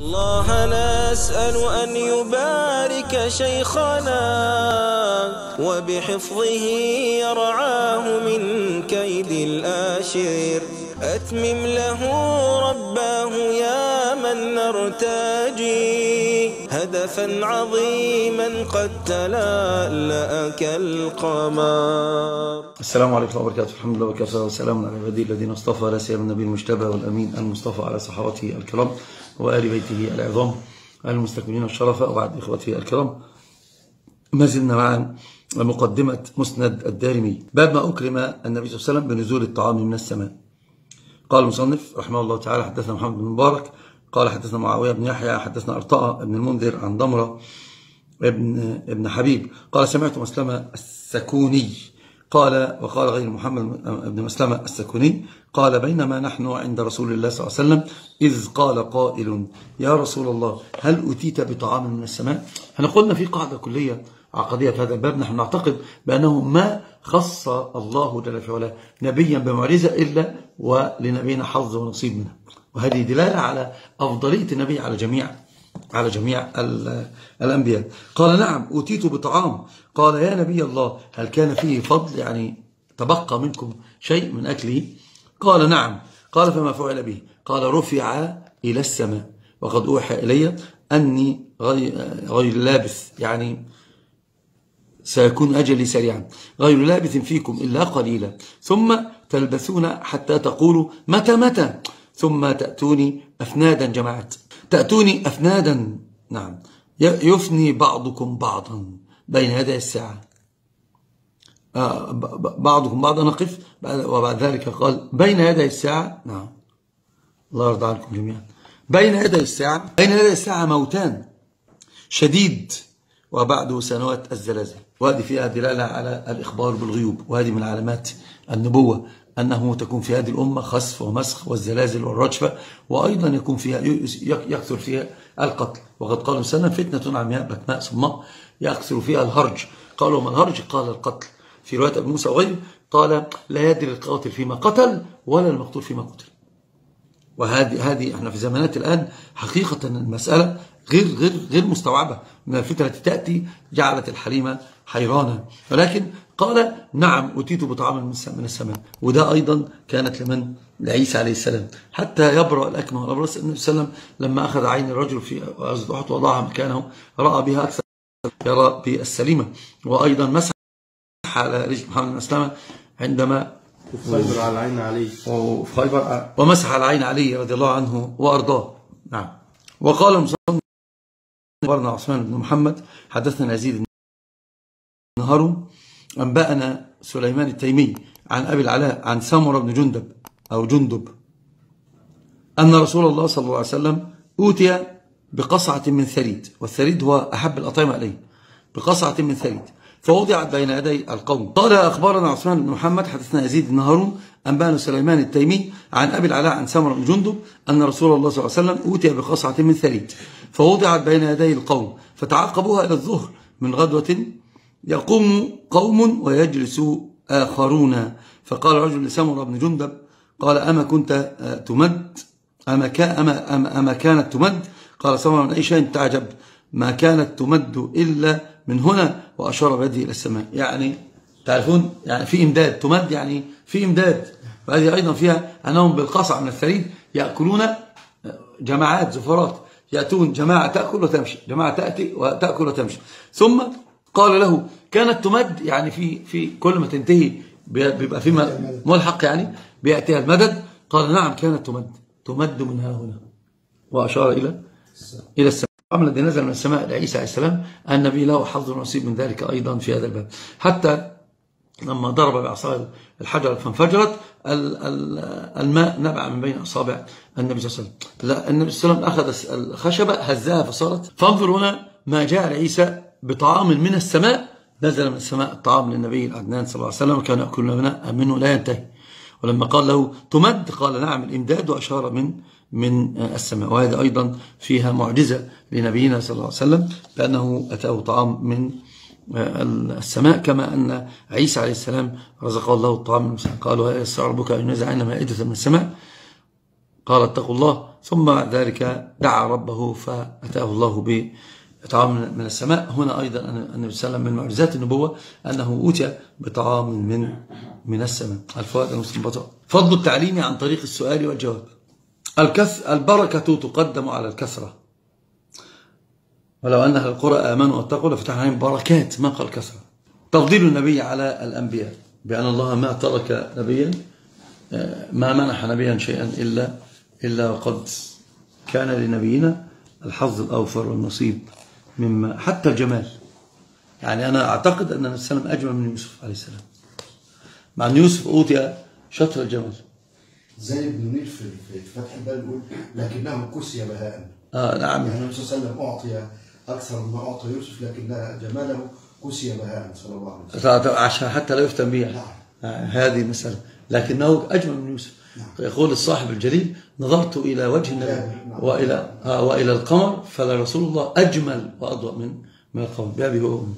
الله نسأل أن يبارك شيخنا وبحفظه يرعاه من كيد الآشر أتمم له رباه يا من نرتجي. هدفا عظيما قد تلألأ كالقمر السلام عليكم ورحمة الله وبركاته الحمد لله وكفى وسلام على عباده الذين اصطفى لا سيما النبي المجتبى والأمين المصطفى على صحابته الكرام وآل بيته العظام المستكملين الشرف. وبعد إخوته الكرام ما زلنا معا مقدمة مسند الدارمي. باب ما أكرم النبي صلى الله عليه وسلم بنزول الطعام من السماء. قال المصنف رحمه الله تعالى حدثنا محمد بن مبارك قال حدثنا معاوية بن يحيى حدثنا أرطاء بن المنذر عن ضمرة ابن, ابن حبيب. قال سمعت مسلمة السكوني. قال وقال غير محمد بن مسلمة السكوني قال بينما نحن عند رسول الله صلى الله عليه وسلم إذ قال قائل يا رسول الله هل أتيت بطعام من السماء؟ إحنا قلنا في قاعدة كلية عقدية في هذا الباب نحن نعتقد بأنه ما خص الله جل في علاه نبيا بمعجزة إلا ولنبينا حظ ونصيب منها. وهذه دلالة على أفضلية النبي على جميع على جميع الأنبياء. قال نعم أتيت بطعام. قال يا نبي الله هل كان فيه فضل؟ يعني تبقى منكم شيء من أكله قال نعم. قال فما فعل به؟ قال رفع إلى السماء. وقد أوحى إلي أني غير لابث. يعني سيكون أجلي سريعا. غير لابث فيكم إلا قليلا. ثم تلبثون حتى تقولوا متى متى؟ ثم تأتوني أفنادا جماعات تأتوني أفنادا. نعم. يفني بعضكم بعضا بين يدي الساعة. آه بعضكم بعضا نقف. وبعد ذلك قال بين يدي الساعة. نعم. الله يرضى عنكم جميعا. بين يدي الساعة بين يدي الساعة موتان شديد. وبعده سنوات الزلازل. وهذه فيها دلالة على الإخبار بالغيوب. وهذه من علامات النبوة. أنه تكون في هذه الأمة خسف ومسخ والزلازل والرجفة وأيضا يكون فيها يكثر فيها القتل. وقد قال سنة فتنة عمياء بكماء صماء يكثر فيها الهرج. قالوا ما الهرج؟ قال القتل. في رواية أبو موسى وغيره قال لا يدري القاتل فيما قتل ولا المقتول فيما قتل. وهذه هذه إحنا في زمانات الآن حقيقة المسألة غير غير غير مستوعبة. من الفتنة التي تأتي جعلت الحريمة حيرانا. ولكن قال نعم أتيت بطعام من السماء وده أيضا كانت لمن؟ لعيسى عليه السلام. حتى يبرأ الأكمه. والأبرص النبي صلى الله عليه وسلم لما أخذ عين الرجل في غزوة أحد وضعها مكانه رأى بها أكثر يرى بالسليمة. وأيضا مسح على رجل محمد بن مسلمة عندما خيبر على العين علي. وفي خيبر ومسح على عين علي رضي الله عنه وأرضاه. نعم. وقال مصنف أخبرنا عثمان بن محمد حدثنا يزيد بن هارون أنبأنا سليمان التيمي عن أبي العلاء عن سامر بن جندب أو جندب أن رسول الله صلى الله عليه وسلم أوتي بقصعة من ثريد والثريد هو أحب الأطعمة إليه بقصعة من ثريد. فوضعت بين يدي القوم. قال أخبرنا عثمان بن محمد حدثنا يزيد بن هارون أنبأنا سليمان التيمي عن أبي العلاء عن سامر بن جندب أن رسول الله صلى الله عليه وسلم أوتي بقصعة من ثريد فوضعت بين يدي القوم فتعقبوها إلى الظهر من غدوة يقوم قوم ويجلس آخرون. فقال رجل لسمر بن جندب قال أما كنت تمد؟ أما, أما, أما كانت تمد؟ قال سمر من أي شيء تعجب؟ ما كانت تمد إلا من هنا وأشار بيده إلى السماء. يعني تعرفون يعني في إمداد تمد يعني في إمداد. وهذه أيضا فيها أنهم بالقصع من الثريد يأكلون جماعات زفرات. يأتون جماعة تأكل وتمشي جماعة تأتي وتأكل وتمشي. ثم قال له كانت تمد يعني في في كل ما تنتهي بيبقى في ملحق يعني بيأتيها المدد. قال نعم كانت تمد. تمد من ها هنا وأشار إلى إلى السماء. الأمر الذي نزل من السماء لعيسى عليه السلام؟ النبي له حظ ونصيب من ذلك أيضا في هذا الباب. حتى لما ضرب بعصاه الحجر فانفجرت الماء نبع من بين أصابع النبي صلى الله عليه وسلم. لا النبي صلى الله عليه وسلم أخذ الخشبة هزها فصارت. فانظر هنا ما جاء لعيسى بطعام من السماء. نزل من السماء الطعام للنبي العدنان صلى الله عليه وسلم وكان يأكل منه لا ينتهي. ولما قال له تمد قال نعم الإمداد وأشار من من السماء. وهذا أيضا فيها معجزة لنبينا صلى الله عليه وسلم بأنه أتاه طعام من السماء كما أن عيسى عليه السلام رزقه الله الطعام من السماء. قالوا ربك أن ينزع عنا مائدة من السماء. قال اتقوا الله. ثم بعد ذلك دعا ربه فأتاه الله بطعام من السماء. هنا أيضا النبي صلى الله عليه وسلم من معجزات النبوة أنه أوتي بطعام من من السماء. الفوائد المستنبطة. فضل التعليم عن طريق السؤال والجواب. الكث البركة تقدم على الكثرة. ولو أن أهل القرى آمنوا واتقوا لفتحنا عليهم بركات ما قال كثرة. تفضيل النبي على الأنبياء. بأن الله ما ترك نبيا آه، ما منح نبيا شيئا إلا إلا وقد كان لنبينا الحظ الأوفر والنصيب مما حتى الجمال. يعني أنا أعتقد أن النبي صلى الله عليه وسلم أجمل من يوسف عليه السلام. مع أن يوسف أوتي شطر الجمال. زي ابن منير في فتح الباب بيقول لكنه كسي بهاء. آه نعم. يعني النبي صلى الله عليه وسلم أعطي أكثر مما أعطى يوسف لكن جماله كسي بهاء صلى الله عليه وسلم. عشان حتى لا يفتن بها. نعم. آه، هذه مسألة. لكنه أجمل من يوسف. يقول الصاحب الجليل نظرت إلى وجه النبي نعم. وإلى آه، وإلى القمر فلرسول الله أجمل وأضوء من من القمر. بأبي وأمي.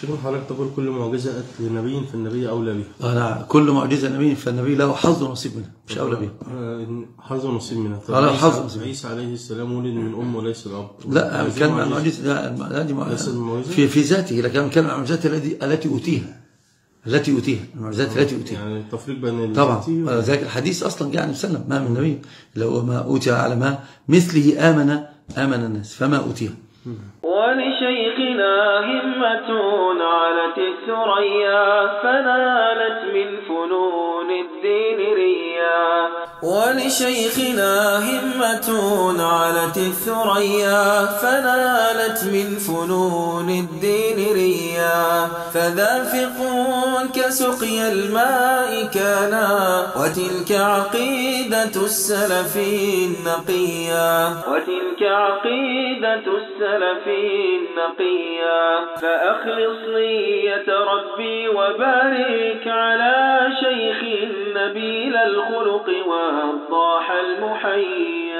شوف حضرتك تقول كل معجزة أتت لنبي فالنبي أولى بها؟ آه، نعم كل معجزة نبي فالنبي له حظ ونصيب منها مش أولى به آه، حظ ونصيب منها. آه، عيسى- حظ ونصيب. عيسى عليه السلام ولد من أم وليس الأب. لا كان معجزة. معجزة لا هذه مع- ليست المعجزة؟ في في ذاته لكن كان المعجزات التي التي أوتيها. التي أوتيها المعجزات التي أوتيها. يعني التفريق بين طبعا. و- ذلك الحديث أصلا جاء عن وسلم ما من نبي. لو ما أوتي على ما مثله امن آمن الناس فما اوتيه ولشيخنا همة علت الثريا فنالت من فنون الدين ريا. ولشيخنا همة علت الثريا فنالت من فنون الدين ريا. فذافق كسقي الماء كان وتلك عقيدة السلف النقيا. وتلك عقيدة السلف النقيا فأخلص نية ربي وبارك على شيخ نبيل الخلق والضاح المحيا.